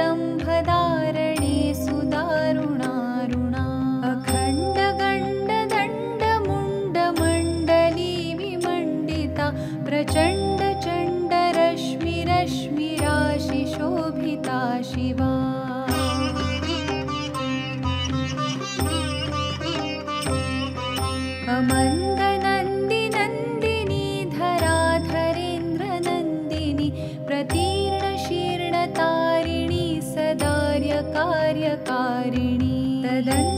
ारणे सुदारुणारुणा खण्डगण्डदण्डमुण्डमण्डलीभिमण्डिता प्रचण्डचण्ड रश्मिरश्मिराशिशोभिता शिवा gelen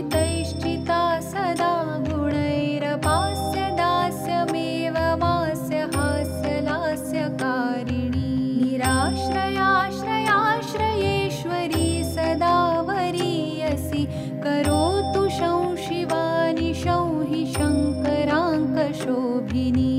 चितैश्चिता सदा गुणैरपास्य दास्यमेव मास्य गुणैरपास्यदास्यमेव मास्यहास्यलास्यकारिणीराश्रयाश्रयाश्रयेश्वरी सदा वरीयसि। करोतु शं शिवानि शं हि शङ्कराङ्कशोभिनी।